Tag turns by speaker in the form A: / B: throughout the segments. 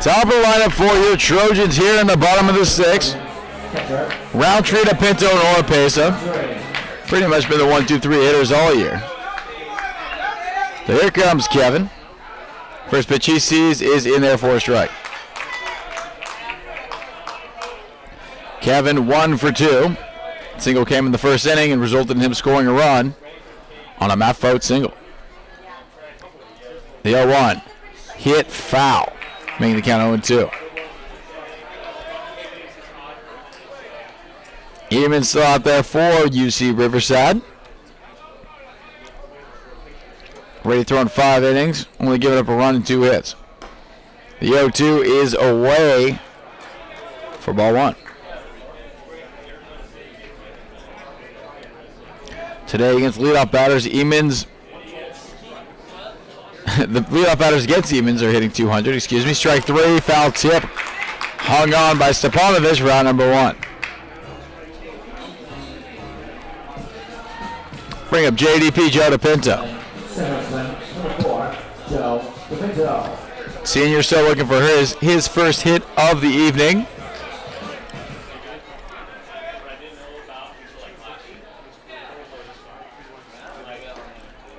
A: Top of the lineup for your Trojans here in the bottom of the sixth. Roundtree DePinto and Oropesa. Pretty much been the one, two, three hitters all year. So here comes Kevin. First pitch he sees is in there for a strike. Kevin one for two. Single came in the first inning and resulted in him scoring a run on a Matt Fote single. The 0 1 hit foul, making the count 0 2. Eamon still out there for UC Riverside. Ready throwing five innings, only giving up a run and two hits. The 0 2 is away for ball one. Today against leadoff batters, Eamons. the leadoff batters against Eamons are hitting 200. Excuse me. Strike three, foul tip. Hung on by Stepanovich, round number one. Bring up JDP Joe DePinto. Senior still looking for his his first hit of the evening.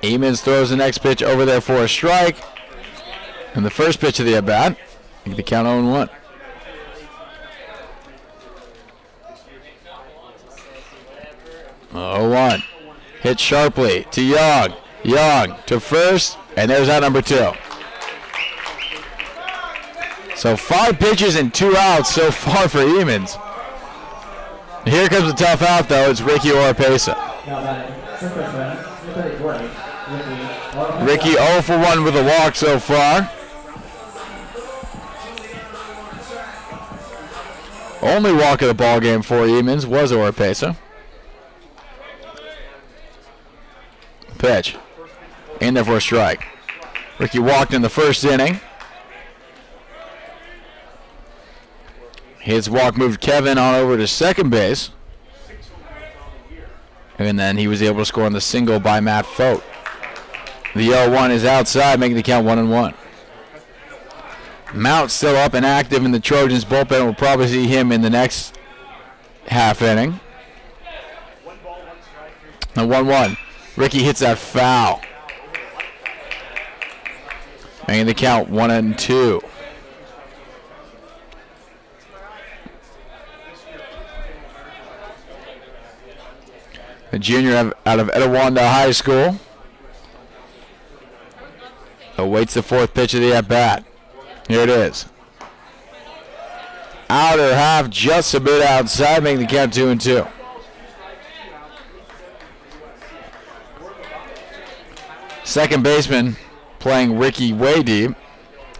A: Eamons throws the next pitch over there for a strike. And the first pitch of the at bat, the count 0 1. Oh, one. Hit sharply to Young. Young to first, and there's that number two. So five pitches and two outs so far for Eamons. Here comes a tough out, though. It's Ricky Oropesa. Ricky 0 for 1 with a walk so far. Only walk of the ball game for Eamons was Oropesa. Pitch. In there for a strike. Ricky walked in the first inning. His walk moved Kevin on over to second base. And then he was able to score on the single by Matt Fote. The 0-1 is outside, making the count 1 and 1. Mount still up and active in the Trojans bullpen. We'll probably see him in the next half inning. The 1-1. Ricky hits that foul. Making the count 1 and 2. A junior out of Etiwanda High School. Awaits the fourth pitch of the at bat. Here it is. Outer half just a bit outside, making the count two and two. Second baseman playing Ricky way deep.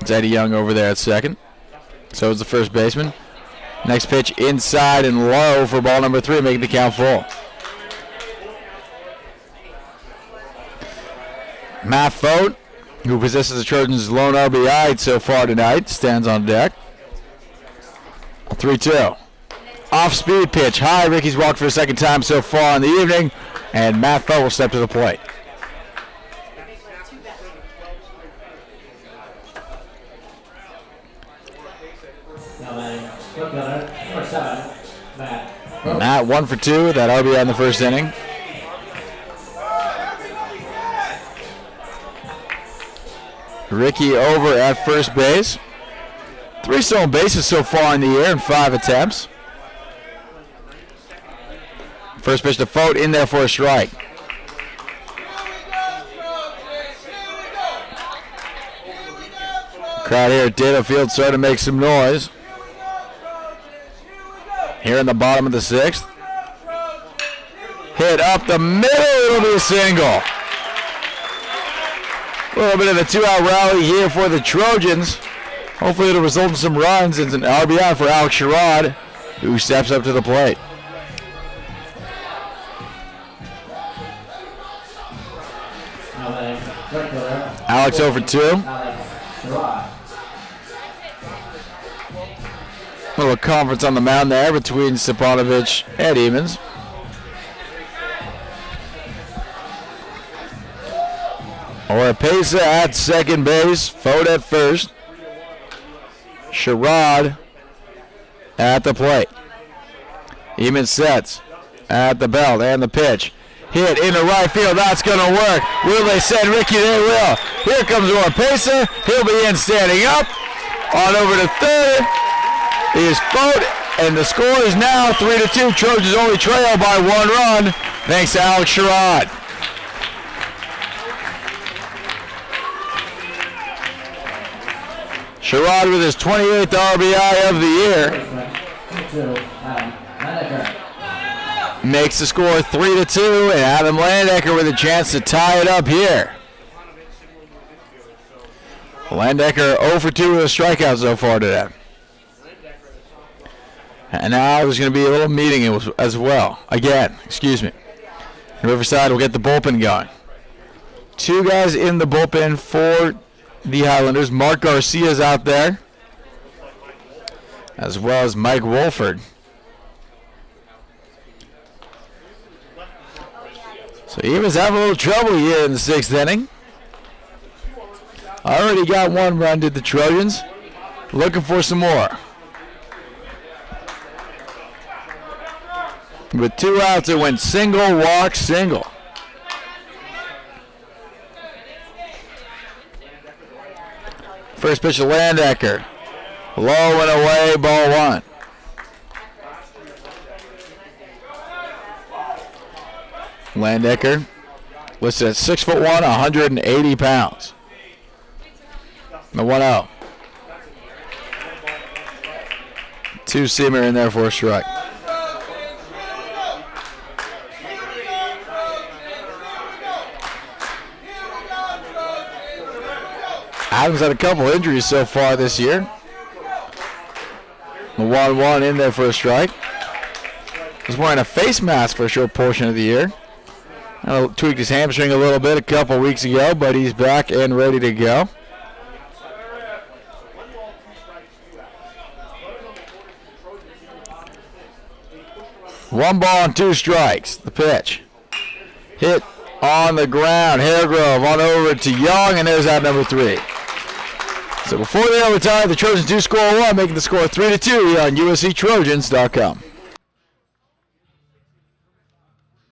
A: It's Eddie Young over there at second. So is the first baseman. Next pitch inside and low for ball number three, making the count full. Matt Fote, who possesses the Trojans' lone RBI so far tonight, stands on deck. 3 2. Off speed pitch. High. Ricky's walked for the second time so far in the evening, and Matt Fote will step to the plate. Matt one for two. That RBI in the first inning. Ricky over at first base. Three stolen bases so far in the air in five attempts. First pitch to Fote in there for a strike. Crowd here at Dedeaux Field starting to make some noise. Here in the bottom of the sixth. Hit up the middle, it'll be a single. A little bit of a two-out rally here for the Trojans. Hopefully it'll result in some runs. It's an RBI for Alex Sherrod, who steps up to the plate. Alex over two. A Little conference on the mound there between Stepanovich and Eamons. Oropesa at second base. Fote at first. Sherrod at the plate. Even sets at the belt and the pitch. Hit into right field. That's going to work. Will they send Ricky? They will. Here comes Oropesa. He'll be in standing up. On over to third is Fote, and the score is now 3 to 2. Trojans only trail by one run. Thanks to Alex Sherrod. Sherrod with his 28th RBI of the year. Makes the score 3 to 2, and Adam Landecker with a chance to tie it up here. Landecker 0 for 2 with a strikeout so far today. And now there's going to be a little meeting as well. Again, excuse me. Riverside will get the bullpen going. Two guys in the bullpen for the Highlanders. Mark Garcia's out there, as well as Mike Wolford. So Eva's having a little trouble here in the sixth inning. Already got one run, did the Trojans. Looking for some more. With two outs, it went single, walk, single. First pitch to Landecker. Low and away, ball one. Landecker listed at six foot one, 180 pounds. The 1 0. Two seamer in there for a strike. Adams had a couple injuries so far this year. The 1 1 in there for a strike. Was wearing a face mask for a short portion of the year. Uh, tweaked his hamstring a little bit a couple weeks ago, but he's back and ready to go. One ball and two strikes. The pitch. Hit on the ground. Hairgrove on over to Young, and there's out number three. So before they overtime, the Trojans do score one, making the score 3 to 2 here on USCTrojans.com.